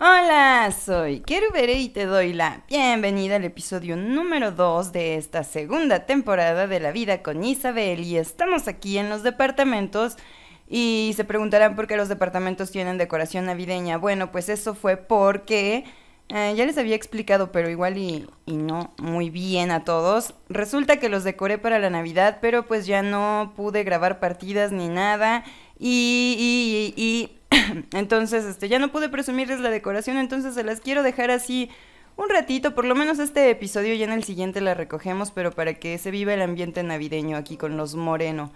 Hola, soy Kerubere y te doy la bienvenida al episodio número 2 de esta segunda temporada de La Vida con Isabel y estamos aquí en los departamentos y se preguntarán por qué los departamentos tienen decoración navideña. Bueno, pues eso fue porque eh, ya les había explicado, pero igual y, y no muy bien a todos. Resulta que los decoré para la Navidad, pero pues ya no pude grabar partidas ni nada y, y, y entonces, este, ya no pude presumirles la decoración, entonces se las quiero dejar así un ratito, por lo menos este episodio ya en el siguiente la recogemos, pero para que se viva el ambiente navideño aquí con los Moreno.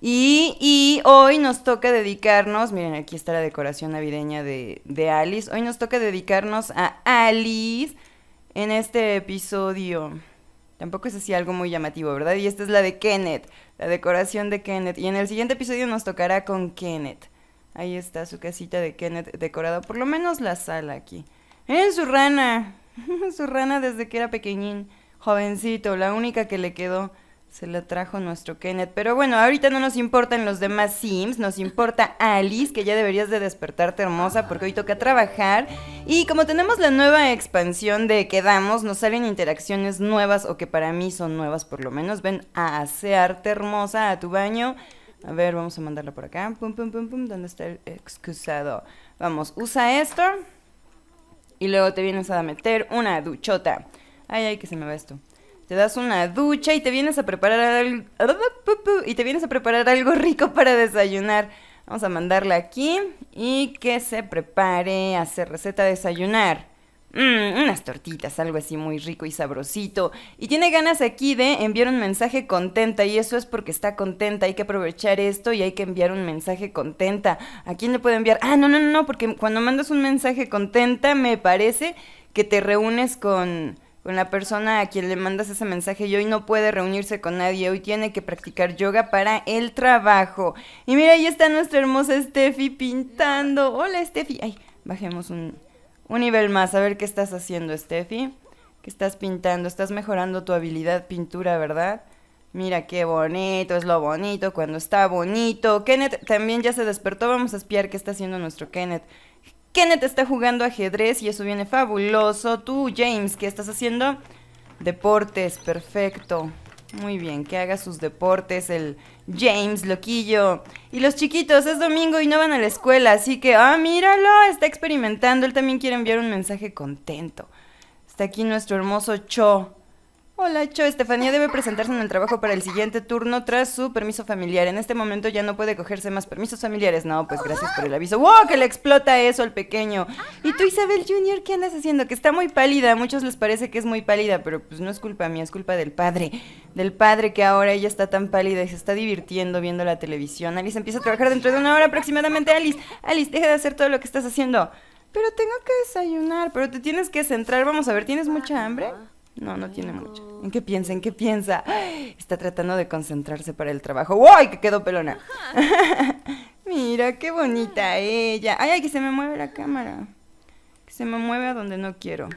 Y, y hoy nos toca dedicarnos, miren, aquí está la decoración navideña de, de Alice, hoy nos toca dedicarnos a Alice en este episodio. Tampoco es así algo muy llamativo, ¿verdad? Y esta es la de Kenneth, la decoración de Kenneth. Y en el siguiente episodio nos tocará con Kenneth. Ahí está su casita de Kenneth decorada, por lo menos la sala aquí. ¡En su rana! su rana desde que era pequeñín, jovencito, la única que le quedó. Se la trajo nuestro Kenneth. Pero bueno, ahorita no nos importan los demás Sims, nos importa Alice, que ya deberías de despertarte hermosa porque hoy toca trabajar. Y como tenemos la nueva expansión de Quedamos, nos salen interacciones nuevas o que para mí son nuevas por lo menos. Ven a asearte hermosa a tu baño. A ver, vamos a mandarla por acá. Pum, pum, pum, pum. ¿Dónde está el excusado? Vamos, usa esto. Y luego te vienes a meter una duchota. Ay, ay, que se me va esto. Te das una ducha y te vienes a preparar algo. Y te vienes a preparar algo rico para desayunar. Vamos a mandarla aquí. Y que se prepare a hacer receta de desayunar. Mmm, unas tortitas, algo así muy rico y sabrosito. Y tiene ganas aquí de enviar un mensaje contenta y eso es porque está contenta. Hay que aprovechar esto y hay que enviar un mensaje contenta. ¿A quién le puede enviar? Ah, no, no, no, porque cuando mandas un mensaje contenta me parece que te reúnes con, con la persona a quien le mandas ese mensaje y hoy no puede reunirse con nadie. Hoy tiene que practicar yoga para el trabajo. Y mira, ahí está nuestra hermosa Steffi pintando. Hola, Steffi. Ay, bajemos un un nivel más. A ver qué estás haciendo, Steffi. ¿Qué estás pintando? Estás mejorando tu habilidad pintura, ¿verdad? Mira qué bonito, es lo bonito cuando está bonito. Kenneth también ya se despertó. Vamos a espiar qué está haciendo nuestro Kenneth. Kenneth está jugando ajedrez y eso viene fabuloso. Tú, James, ¿qué estás haciendo? Deportes, perfecto. Muy bien, que haga sus deportes el James, loquillo. Y los chiquitos, es domingo y no van a la escuela, así que, ah, míralo, está experimentando. Él también quiere enviar un mensaje contento. Está aquí nuestro hermoso Cho. Hola, Cho. Estefanía debe presentarse en el trabajo para el siguiente turno tras su permiso familiar. En este momento ya no puede cogerse más permisos familiares. No, pues gracias por el aviso. ¡Wow! Que le explota eso al pequeño. ¿Y tú, Isabel Junior, qué andas haciendo? Que está muy pálida. A muchos les parece que es muy pálida, pero pues no es culpa mía, es culpa del padre. Del padre que ahora ella está tan pálida y se está divirtiendo viendo la televisión. Alice empieza a trabajar dentro de una hora aproximadamente. Alice, Alice, deja de hacer todo lo que estás haciendo. Pero tengo que desayunar, pero te tienes que centrar. Vamos a ver, ¿tienes mucha hambre? No, no tiene mucho. ¿En qué piensa? ¿En qué piensa? Está tratando de concentrarse para el trabajo. ¡Uy! Que quedó pelona. Mira, qué bonita ella. Ay, ay, que se me mueve la cámara. Que se me mueve a donde no quiero.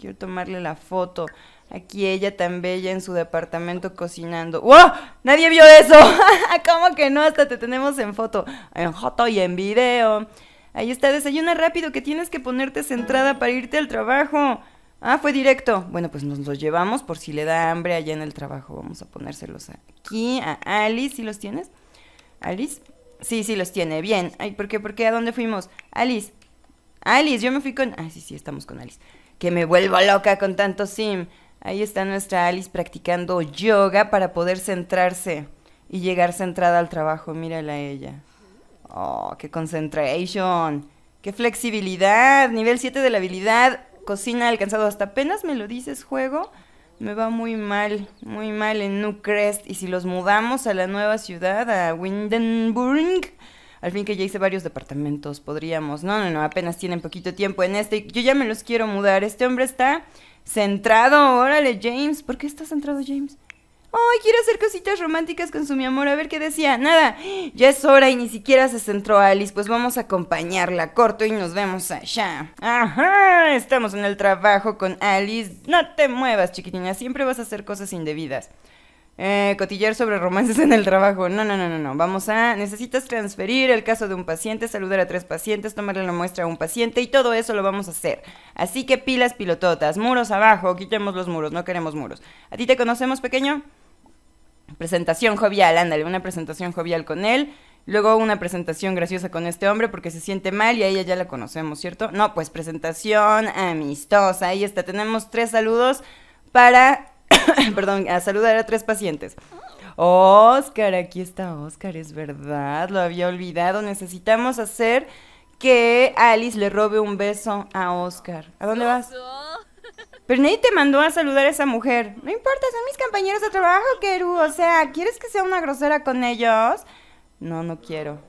Quiero tomarle la foto. Aquí ella tan bella en su departamento cocinando. ¡Wow! ¡Nadie vio eso! ¿Cómo que no? Hasta te tenemos en foto. En foto y en video. Ahí está, desayuna rápido que tienes que ponerte centrada para irte al trabajo. Ah, fue directo. Bueno, pues nos los llevamos por si le da hambre allá en el trabajo. Vamos a ponérselos aquí a Alice. ¿Sí los tienes? ¿Alice? Sí, sí los tiene. Bien. Ay, ¿por qué? ¿Por qué? ¿A dónde fuimos? Alice. Alice, yo me fui con... Ah, sí, sí, estamos con Alice. Que me vuelvo loca con tanto sim. Ahí está nuestra Alice practicando yoga para poder centrarse y llegar centrada al trabajo. Mírala a ella. Oh, qué concentration. Qué flexibilidad. Nivel 7 de la habilidad cocina alcanzado hasta apenas me lo dices juego, me va muy mal, muy mal en New Crest. Y si los mudamos a la nueva ciudad, a Windenburg, al fin que ya hice varios departamentos, podríamos. No, no, no, apenas tienen poquito tiempo en este. Yo ya me los quiero mudar. Este hombre está centrado. Órale, James. ¿Por qué está centrado, James? Ay, quiero hacer cositas románticas con su mi amor. A ver qué decía. Nada, ya es hora y ni siquiera se centró Alice. Pues vamos a acompañarla. Corto y nos vemos allá. Ajá, estamos en el trabajo con Alice. No te muevas, chiquitina. Siempre vas a hacer cosas indebidas. Eh, cotillar sobre romances en el trabajo. No, no, no, no, no. Vamos a. Necesitas transferir el caso de un paciente, saludar a tres pacientes, tomarle la muestra a un paciente y todo eso lo vamos a hacer. Así que pilas pilototas, muros abajo, quitemos los muros, no queremos muros. ¿A ti te conocemos, pequeño? Presentación jovial, ándale, una presentación jovial con él. Luego una presentación graciosa con este hombre porque se siente mal y a ella ya la conocemos, ¿cierto? No, pues presentación amistosa. Ahí está, tenemos tres saludos para perdón, a saludar a tres pacientes. Oscar, aquí está Oscar, es verdad, lo había olvidado. Necesitamos hacer que Alice le robe un beso a Oscar. ¿A dónde vas? Pero nadie te mandó a saludar a esa mujer. No importa, son mis compañeros de trabajo, Keru. O sea, ¿quieres que sea una grosera con ellos? No, no quiero.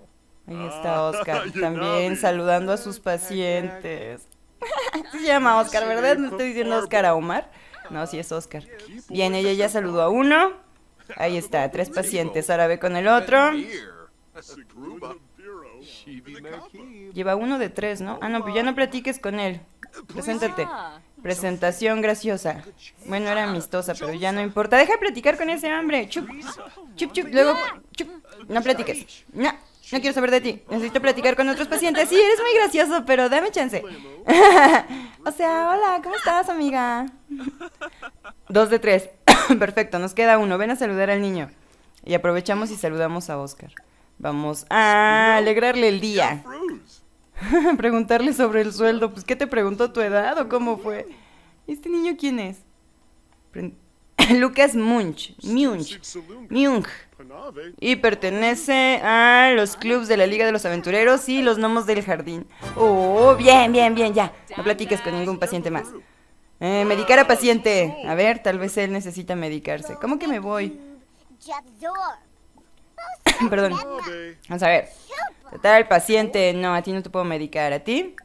Ahí está Oscar, también saludando a sus pacientes. Se llama Oscar, ¿verdad? No estoy diciendo Oscar a Omar. No, sí es Oscar. Bien, ella ya saludó a uno. Ahí está, tres pacientes. Ahora ve con el otro. Lleva uno de tres, ¿no? Ah, no, pues ya no platiques con él. Preséntate. Presentación graciosa. Bueno, era amistosa, pero ya no importa. Deja de platicar con ese hombre. Chup, chup, chup. Luego, chup. No platiques. No. No quiero saber de ti. Necesito platicar con otros pacientes. Sí, eres muy gracioso, pero dame chance. o sea, hola, ¿cómo estás, amiga? Dos de tres. Perfecto, nos queda uno. Ven a saludar al niño. Y aprovechamos y saludamos a Oscar. Vamos a alegrarle el día. Preguntarle sobre el sueldo. Pues, ¿qué te preguntó tu edad o cómo fue? ¿Este niño quién es? Lucas Munch. Munch. Munch. Y pertenece a los clubs de la Liga de los Aventureros y los Gnomos del Jardín. Oh, bien, bien, bien, ya. No platiques con ningún paciente más. Eh, medicar a paciente. A ver, tal vez él necesita medicarse. ¿Cómo que me voy? Perdón. Vamos a ver. Tratar al paciente. No, a ti no te puedo medicar. ¿A ti?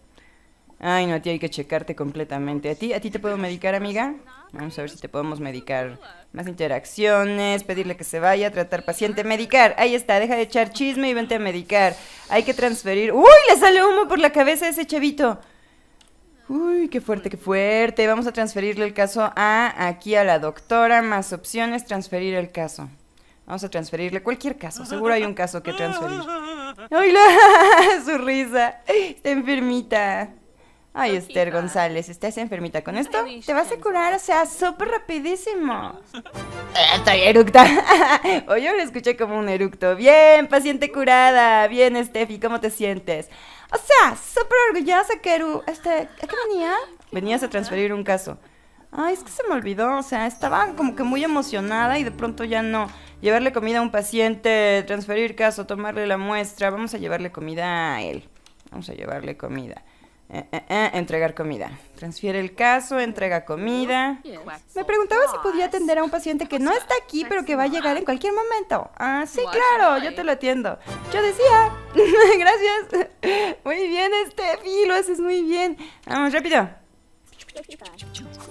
Ay, no, a ti hay que checarte completamente. ¿A ti? ¿A ti te puedo medicar, amiga? Vamos a ver si te podemos medicar. Más interacciones, pedirle que se vaya, tratar paciente, medicar. Ahí está, deja de echar chisme y vente a medicar. Hay que transferir. ¡Uy! Le sale humo por la cabeza a ese chavito. Uy, qué fuerte, qué fuerte. Vamos a transferirle el caso a aquí a la doctora. Más opciones, transferir el caso. Vamos a transferirle cualquier caso. Seguro hay un caso que transferir. ¡Ay, la! su risa! Está enfermita. Ay, Esther González, estás enfermita con esto. Te vas a curar, o sea, súper rapidísimo. Estoy eructa. Oye, yo lo escuché como un eructo. Bien, paciente curada. Bien, Steffi, ¿cómo te sientes? O sea, súper orgullosa, Keru. Este, ¿A qué venía? Venías a transferir un caso. Ay, es que se me olvidó, o sea, estaba como que muy emocionada y de pronto ya no. Llevarle comida a un paciente, transferir caso, tomarle la muestra. Vamos a llevarle comida a él. Vamos a llevarle comida. Eh, eh, eh, entregar comida. Transfiere el caso, entrega comida. Me preguntaba si podía atender a un paciente que no está aquí, pero que va a llegar en cualquier momento. Ah, sí, claro, yo te lo atiendo. Yo decía. Gracias. Muy bien, Steffi, lo haces muy bien. Vamos, rápido.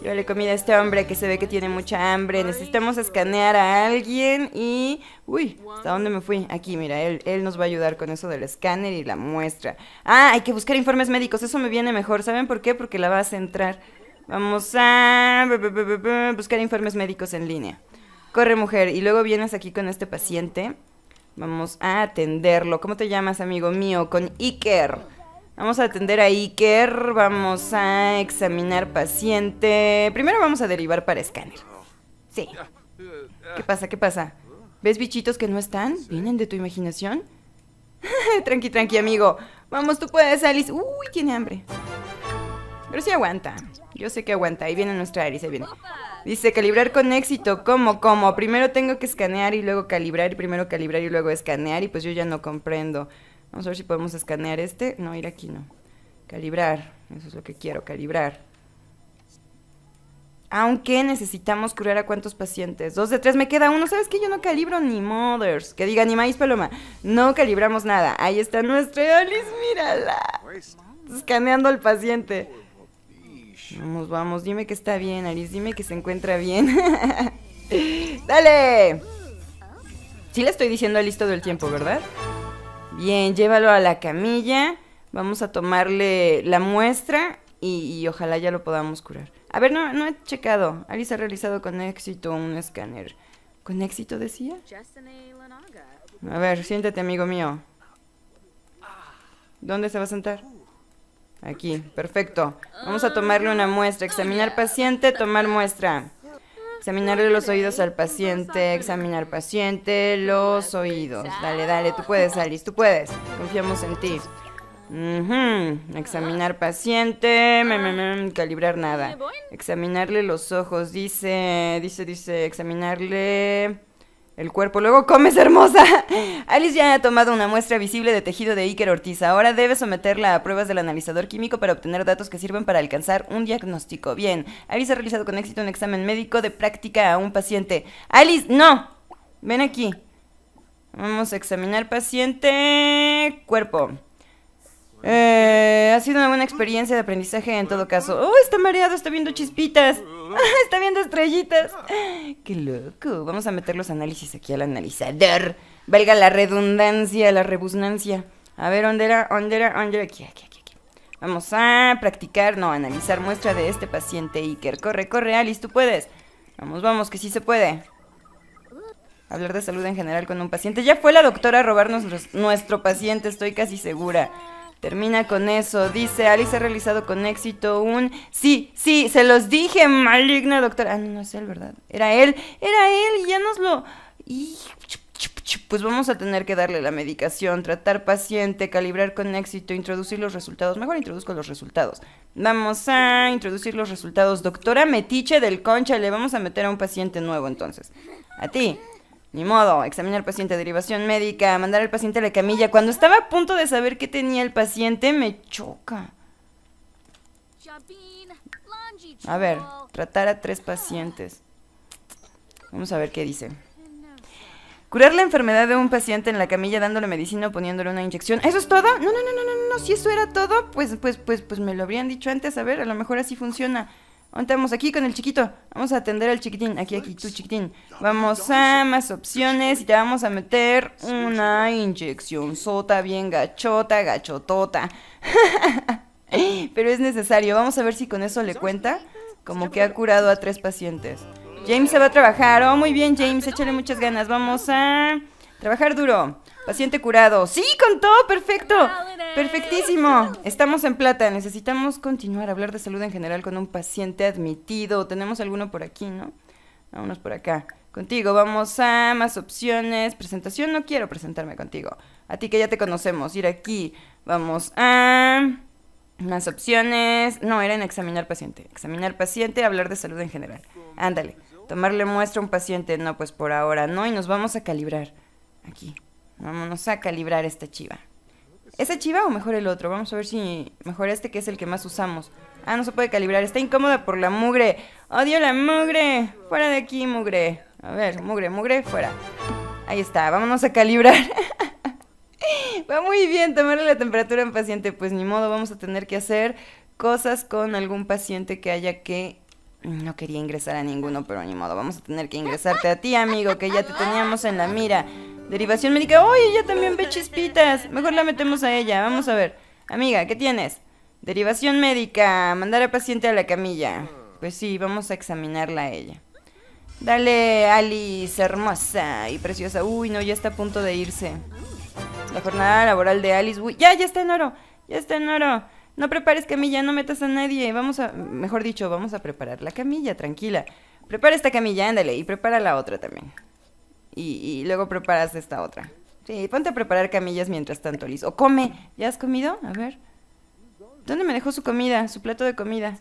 Le comida a este hombre que se ve que tiene mucha hambre. Necesitamos escanear a alguien y... Uy, ¿hasta dónde me fui? Aquí, mira, él, él nos va a ayudar con eso del escáner y la muestra. Ah, hay que buscar informes médicos. Eso me viene mejor. ¿Saben por qué? Porque la va a centrar. Vamos a buscar informes médicos en línea. Corre, mujer. Y luego vienes aquí con este paciente. Vamos a atenderlo. ¿Cómo te llamas, amigo mío? Con Iker. Vamos a atender a Iker, vamos a examinar paciente. Primero vamos a derivar para escáner. Sí. ¿Qué pasa? ¿Qué pasa? ¿Ves bichitos que no están? ¿Vienen de tu imaginación? tranqui, tranqui, amigo. Vamos, tú puedes, Alice. Uy, tiene hambre. Pero sí aguanta. Yo sé que aguanta. Ahí viene nuestra Alice, ahí viene. Dice, calibrar con éxito. ¿Cómo? ¿Cómo? Primero tengo que escanear y luego calibrar y primero calibrar y luego escanear y pues yo ya no comprendo. Vamos a ver si podemos escanear este. No, ir aquí no. Calibrar. Eso es lo que quiero, calibrar. Aunque necesitamos curar a cuántos pacientes. Dos de tres, me queda uno. ¿Sabes qué? Yo no calibro ni mothers. Que diga ni maíz paloma. No calibramos nada. Ahí está nuestra Alice, mírala. Escaneando al paciente. Vamos, vamos. Dime que está bien, Alice. Dime que se encuentra bien. ¡Dale! Sí le estoy diciendo listo del tiempo, ¿verdad? Bien, llévalo a la camilla. Vamos a tomarle la muestra y, ojalá ya lo podamos curar. A ver, no, no he checado. Alice ha realizado con éxito un escáner. ¿Con éxito decía? A ver, siéntate, amigo mío. ¿Dónde se va a sentar? Aquí, perfecto. Vamos a tomarle una muestra. Examinar paciente, tomar muestra. Examinarle los oídos al paciente, examinar paciente, los oídos. Dale, dale, tú puedes, Alice, tú puedes. Confiamos en ti. Examinar paciente, calibrar nada. Examinarle los ojos, dice, dice, dice, examinarle el cuerpo. Luego comes, hermosa. Alice ya ha tomado una muestra visible de tejido de Iker Ortiz. Ahora debe someterla a pruebas del analizador químico para obtener datos que sirven para alcanzar un diagnóstico. Bien, Alice ha realizado con éxito un examen médico de práctica a un paciente. Alice, no. Ven aquí. Vamos a examinar paciente, cuerpo. Eh, ha sido una buena experiencia de aprendizaje en todo caso. ¡Oh, está mareado! Está viendo chispitas. está viendo estrellitas. ¡Qué loco! Vamos a meter los análisis aquí al analizador. Valga la redundancia, la rebusnancia. A ver, ¿dónde era? ¿Dónde era? ¿Dónde era? Aquí, aquí, aquí. Vamos a practicar, no, analizar muestra de este paciente Iker. Corre, corre, Alice, tú puedes. Vamos, vamos, que sí se puede. Hablar de salud en general con un paciente. Ya fue la doctora a robarnos nuestro paciente, estoy casi segura. Termina con eso. Dice, Alice ha realizado con éxito un... Sí, sí, se los dije, maligna doctora. Ah, no, no es él, ¿verdad? Era él, era él, ya nos lo... Y... Pues vamos a tener que darle la medicación, tratar paciente, calibrar con éxito, introducir los resultados. Mejor introduzco los resultados. Vamos a introducir los resultados. Doctora Metiche del Concha, le vamos a meter a un paciente nuevo entonces. A ti. Ni modo, examinar al paciente, derivación médica, mandar al paciente a la camilla. Cuando estaba a punto de saber qué tenía el paciente, me choca. A ver, tratar a tres pacientes. Vamos a ver qué dice. Curar la enfermedad de un paciente en la camilla dándole medicina o poniéndole una inyección. ¿Eso es todo? No, no, no, no, no, no. Si eso era todo, pues, pues, pues, pues me lo habrían dicho antes. A ver, a lo mejor así funciona. Vamos aquí con el chiquito. Vamos a atender al chiquitín. Aquí, aquí, tú chiquitín. Vamos a más opciones y te vamos a meter una inyección sota bien gachota, gachotota. Pero es necesario. Vamos a ver si con eso le cuenta. Como que ha curado a tres pacientes. James se va a trabajar. Oh, muy bien, James. Échale muchas ganas. Vamos a trabajar duro. Paciente curado. Sí, con todo, perfecto. Perfectísimo. Estamos en plata. Necesitamos continuar a hablar de salud en general con un paciente admitido. Tenemos alguno por aquí, ¿no? Vámonos por acá. Contigo, vamos a más opciones. Presentación, no quiero presentarme contigo. A ti que ya te conocemos. Ir aquí. Vamos a más opciones. No, era en examinar paciente. Examinar paciente, hablar de salud en general. Ándale. Tomarle muestra a un paciente. No, pues por ahora no. Y nos vamos a calibrar. Aquí. Vámonos a calibrar esta chiva. ¿Esa chiva o mejor el otro? Vamos a ver si mejor este que es el que más usamos. Ah, no se puede calibrar. Está incómoda por la mugre. Odio la mugre. Fuera de aquí, mugre. A ver, mugre, mugre, fuera. Ahí está. Vámonos a calibrar. Va muy bien tomarle la temperatura a paciente. Pues ni modo, vamos a tener que hacer cosas con algún paciente que haya que... No quería ingresar a ninguno, pero ni modo. Vamos a tener que ingresarte a ti, amigo, que ya te teníamos en la mira. Derivación médica. ¡Oye, ella también ve chispitas! Mejor la metemos a ella. Vamos a ver. Amiga, ¿qué tienes? Derivación médica. Mandar al paciente a la camilla. Pues sí, vamos a examinarla a ella. Dale, Alice, hermosa y preciosa. Uy, no, ya está a punto de irse. La jornada laboral de Alice. Uy, ya, ya está en oro. Ya está en oro. No prepares camilla, no metas a nadie. Vamos a, mejor dicho, vamos a preparar la camilla, tranquila. Prepara esta camilla, ándale, y prepara la otra también y, luego preparas esta otra. Sí, ponte a preparar camillas mientras tanto, Liz. O come. ¿Ya has comido? A ver. ¿Dónde me dejó su comida? Su plato de comida.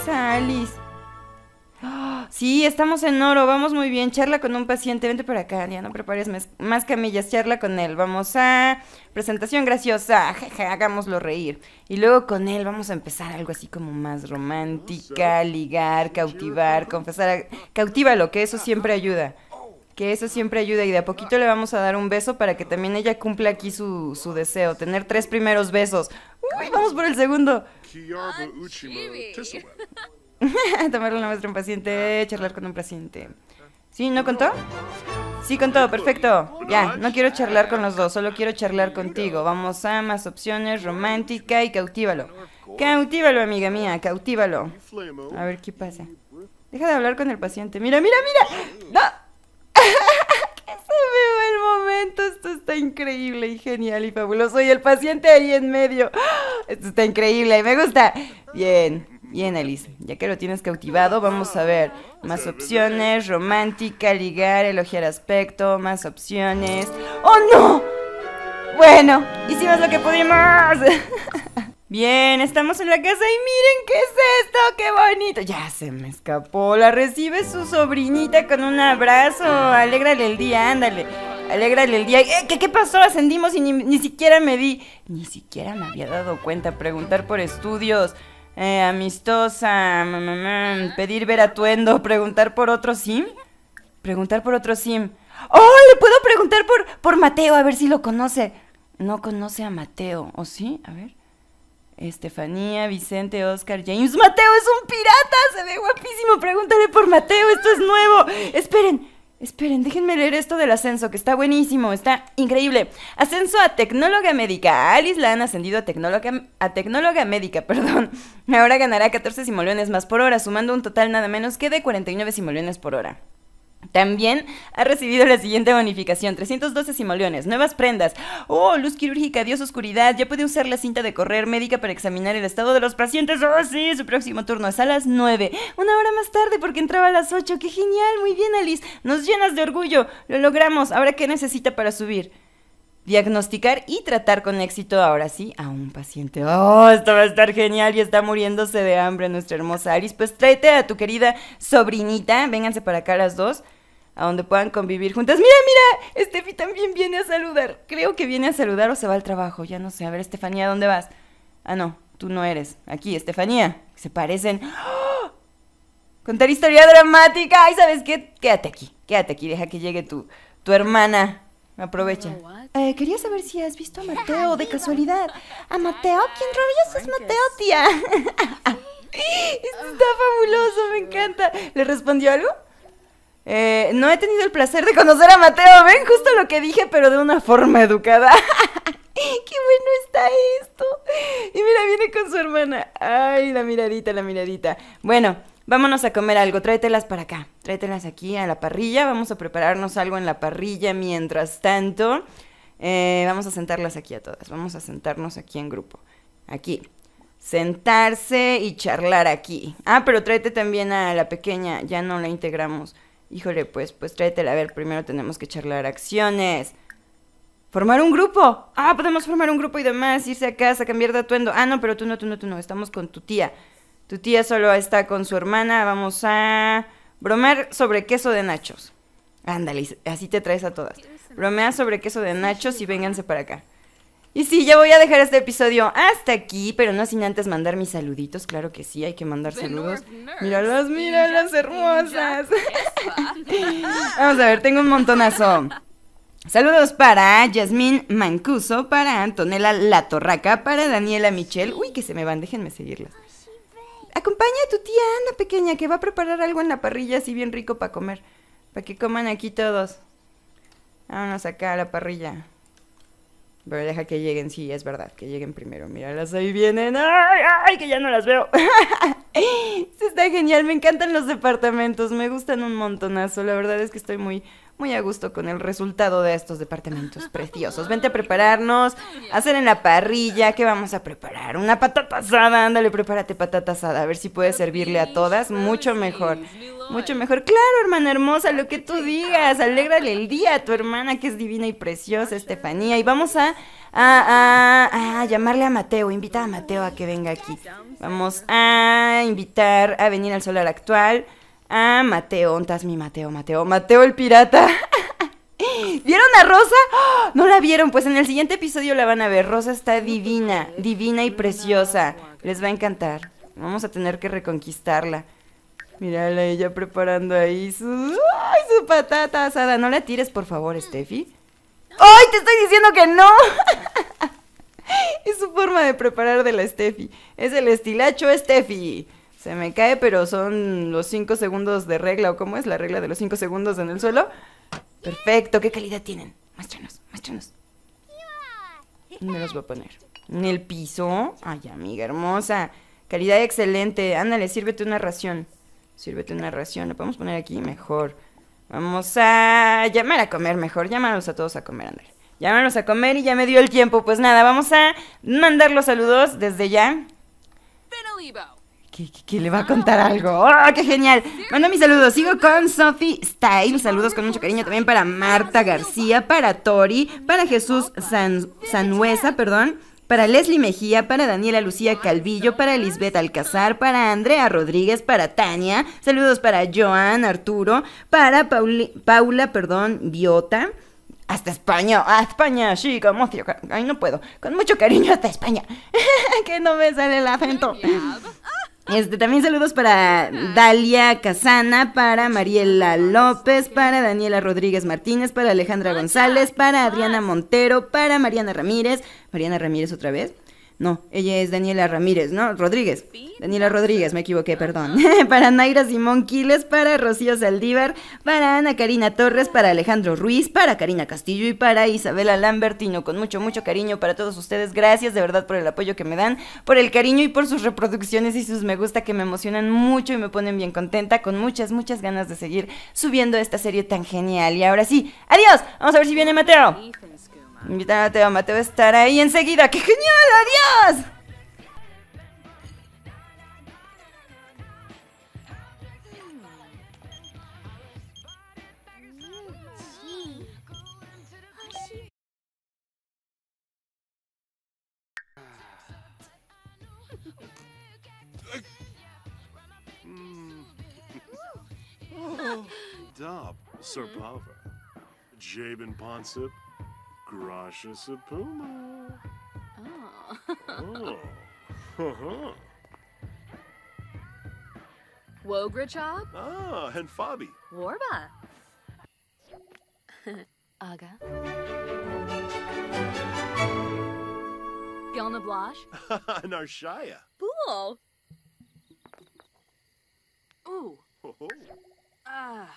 Esa Alice. ¡Ah! sí, estamos en oro. Vamos muy bien. Charla con un paciente. Vente por acá. Ya no prepares más, camillas. Charla con él. Vamos a... Presentación graciosa. hagámoslo reír. Y luego con él vamos a empezar algo así como más romántica. Ligar, cautivar, confesar. Cautívalo, que eso siempre ayuda que eso siempre ayuda y de a poquito le vamos a dar un beso para que también ella cumpla aquí su, su deseo, tener tres primeros besos. Uy, vamos por el segundo. Tomar una muestra un paciente, charlar con un paciente. ¿Sí? ¿No contó? Sí, contó, perfecto. Ya, no quiero charlar con los dos, solo quiero charlar contigo. Vamos a más opciones, romántica y cautívalo. Cautívalo, amiga mía, cautívalo. A ver qué pasa. Deja de hablar con el paciente. Mira, mira, mira. ¡No! Increíble y genial y fabuloso. Y el paciente ahí en medio. Esto está increíble, me gusta. Bien, bien, Alice. Ya que lo tienes cautivado, vamos a ver. Más opciones, romántica, ligar, elogiar aspecto, más opciones. ¡Oh, no! Bueno, hicimos lo que pudimos. Bien, estamos en la casa y miren qué es esto, qué bonito. Ya se me escapó. La recibe su sobrinita con un abrazo. Alégrale el día, ándale. Alégrale el día. Eh, ¿Qué, pasó? Ascendimos y ni, siquiera me di. Ni siquiera me había dado cuenta. Preguntar por estudios. Eh, amistosa. pedir ver atuendo. Preguntar por otro sim. Preguntar por otro sim. ¡Oh! Le puedo preguntar por, por Mateo, a ver si lo conoce. No conoce a Mateo, ¿o sí? A ver. Estefanía, Vicente, Oscar, James. ¡Mateo es un pirata! Se ve guapísimo. Pregúntale por Mateo, esto es nuevo. Esperen, esperen, déjenme leer esto del ascenso, que está buenísimo, está increíble. Ascenso a tecnóloga médica. A Alice la han ascendido a tecnóloga, a tecnóloga médica, perdón. Ahora ganará 14 simoleones más por hora, sumando un total nada menos que de 49 simoleones por hora. También ha recibido la siguiente bonificación, 312 simoleones, nuevas prendas. Oh, luz quirúrgica, Dios oscuridad, ya puede usar la cinta de correr médica para examinar el estado de los pacientes. Oh, sí, su próximo turno es a las 9. Una hora más tarde porque entraba a las 8. ¡Qué genial! Muy bien, Alice. Nos llenas de orgullo. Lo logramos. Ahora, ¿qué necesita para subir? Diagnosticar y tratar con éxito, ahora sí, a un paciente. Oh, esto va a estar genial y está muriéndose de hambre nuestra hermosa Alice. Pues tráete a tu querida sobrinita, vénganse para acá las dos, a donde puedan convivir juntas. Mira, mira, Estefi también viene a saludar. Creo que viene a saludar o se va al trabajo, ya no sé. A ver, Estefanía, ¿dónde vas? Ah, no, tú no eres. Aquí, Estefanía. Se parecen. ¡Oh! Contar historia dramática. Ay, ¿sabes qué? Quédate aquí, quédate aquí, deja que llegue tu, tu hermana. Aprovecha. Eh, quería saber si has visto a Mateo de casualidad. ¿A Mateo? ¿Quién rayos es Mateo, tía? Está fabuloso, me encanta. ¿Le respondió algo? Eh, no he tenido el placer de conocer a Mateo. Ven, justo lo que dije, pero de una forma educada. ¡Qué bueno está esto! Y mira, viene con su hermana. Ay, la miradita, la miradita. Bueno, vámonos a comer algo. Tráetelas para acá. Tráetelas aquí a la parrilla. Vamos a prepararnos algo en la parrilla mientras tanto. Eh, vamos a sentarlas aquí a todas. Vamos a sentarnos aquí en grupo. Aquí. Sentarse y charlar aquí. Ah, pero tráete también a la pequeña. Ya no la integramos. Híjole, pues, pues tráetela. A ver, primero tenemos que charlar acciones. Formar un grupo. Ah, podemos formar un grupo y demás. Irse a casa, cambiar de atuendo. Ah, no, pero tú no, tú no, tú no. Estamos con tu tía. Tu tía solo está con su hermana. Vamos a bromear sobre queso de nachos. Ándale, así te traes a todas. Bromea sobre queso de nachos y vénganse para acá. Y sí, ya voy a dejar este episodio hasta aquí, pero no sin antes mandar mis saluditos. Claro que sí, hay que mandar saludos. Míralas, míralas, hermosas. Vamos a ver, tengo un montonazo. Saludos para Yasmín Mancuso, para Antonella La Torraca, para Daniela Michel. Uy, que se me van, déjenme seguirlas. Acompaña a tu tía Ana pequeña, que va a preparar algo en la parrilla así bien rico para comer. Para que coman aquí todos. Vámonos acá a la parrilla. Pero deja que lleguen, sí, es verdad, que lleguen primero. Míralas, ahí vienen. ¡Ay, ay, que ya no las veo! está genial, me encantan los departamentos, me gustan un montonazo. La verdad es que estoy muy, muy a gusto con el resultado de estos departamentos preciosos. Vente a prepararnos, a hacer en la parrilla. ¿Qué vamos a preparar? Una patata asada. Ándale, prepárate patata asada. A ver si puedes servirle a todas. Mucho mejor. Mucho mejor. Claro, hermana hermosa, lo que tú digas. Alégrale el día a tu hermana que es divina y preciosa, Estefanía. Y vamos a, a, a, a llamarle a Mateo. Invita a Mateo a que venga aquí. Vamos a invitar a venir al solar actual. Ah, Mateo, ¿ontas mi Mateo? Mateo, Mateo el pirata. ¿Vieron a Rosa? ¡Oh! No la vieron, pues en el siguiente episodio la van a ver. Rosa está divina, divina y preciosa. Les va a encantar. Vamos a tener que reconquistarla. Mírala ella preparando ahí su, ¡ay, su patata asada. No la tires, por favor, Steffi. ¡Ay, te estoy diciendo que no! es su forma de preparar de la Steffi. Es el estilacho Steffi. Se me cae, pero son los 5 segundos de regla, o cómo es la regla de los 5 segundos en el suelo. Perfecto, ¿qué calidad tienen? Muéstranos, muéstranos. ¿Dónde los voy a poner? ¿En el piso? Ay, amiga hermosa. Calidad excelente. Ándale, sírvete una ración. Sírvete una ración. Lo podemos poner aquí mejor. Vamos a llamar a comer mejor. Llámalos a todos a comer, ándale. Llámanos a comer y ya me dio el tiempo. Pues nada, vamos a mandar los saludos desde ya. Que, le va a contar algo. ¡Oh, qué genial! Mando mis saludos. Sigo con Sophie Style. Saludos con mucho cariño también para Marta García, para Tori, para Jesús San, perdón. Para Leslie Mejía, para Daniela Lucía Calvillo, para Lisbeth Alcazar, para Andrea Rodríguez, para Tania. Saludos para Joan Arturo, para Paula, perdón, Biota hasta España, a España, sí, mucho, ay no puedo, con mucho cariño hasta España, que no me sale el acento. Este, también saludos para Dalia Casana, para Mariela López, para Daniela Rodríguez Martínez, para Alejandra González, para Adriana Montero, para Mariana Ramírez. Mariana Ramírez otra vez. No, ella es Daniela Ramírez, ¿no? Rodríguez. Daniela Rodríguez, me equivoqué, perdón. para Naira Simón Quiles, para Rocío Saldívar, para Ana Karina Torres, para Alejandro Ruiz, para Karina Castillo y para Isabela Lambertino. Con mucho, mucho cariño para todos ustedes. Gracias de verdad por el apoyo que me dan, por el cariño y por sus reproducciones y sus me gusta que me emocionan mucho y me ponen bien contenta, con muchas, muchas ganas de seguir subiendo esta serie tan genial. Y ahora sí, adiós. Vamos a ver si viene Mateo. Invitar a Mateo. Mateo estar ahí enseguida. ¡Qué genial! ¡Adiós! Dub, Sir Pava, Jabin Ponsip, Grasha Sapuma. Oh. oh. Uh-huh. Wograchop? Ah, and Fabi. Warba. Aga. Gilna Blash? Narshaya. Pool. Ooh. Oh. Ah.